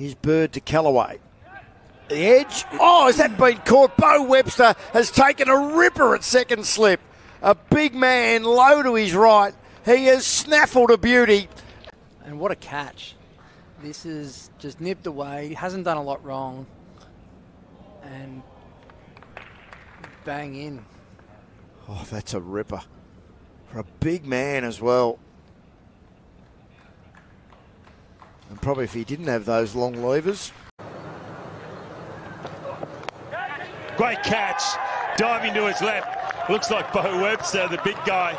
Here's Bird to Kellaway. The edge. Oh, has that been caught? Beau Webster has taken a ripper at second slip. A big man low to his right. He has snaffled a beauty. And what a catch. This is just nipped away. He hasn't done a lot wrong. And bang in. Oh, that's a ripper. For a big man as well. And probably if he didn't have those long levers. Great catch. Diving to his left. Looks like Beau Webster, the big guy.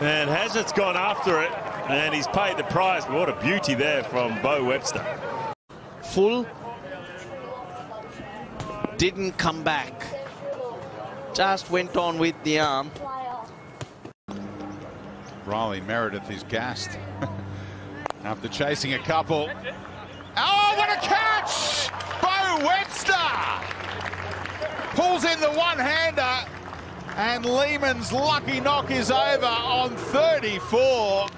And Hazard's gone after it. And he's paid the price. What a beauty there from Beau Webster. Full. Didn't come back. Just went on with the arm. Riley Meredith is gassed after chasing a couple. Oh, what a catch! Beau Webster pulls in the one-hander and Lehmann's lucky knock is over on 34.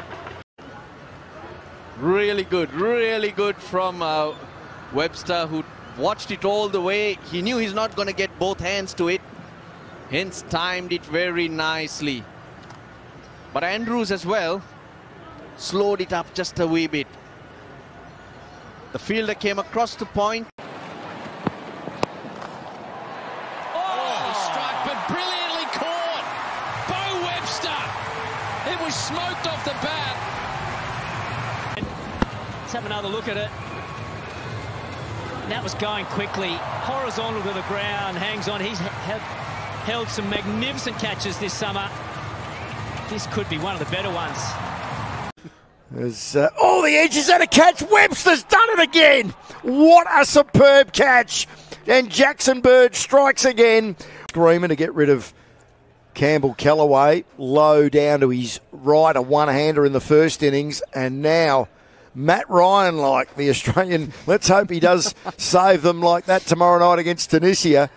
Really good, really good from uh, Webster who watched it all the way. He knew he's not going to get both hands to it. Hence timed it very nicely. But Andrews as well slowed it up just a wee bit. The fielder came across the point. Oh, strike, but brilliantly caught. Beau Webster. It was smoked off the bat. Let's have another look at it. That was going quickly, horizontal to the ground, hangs on. He's held some magnificent catches this summer. This could be one of the better ones. Uh, oh, the edge is at a catch. Webster's done it again. What a superb catch. And Jackson Bird strikes again. Greenman to get rid of Campbell Kellaway. Low down to his right, a one hander in the first innings. And now Matt Ryan, like the Australian. Let's hope he does save them like that tomorrow night against Tunisia.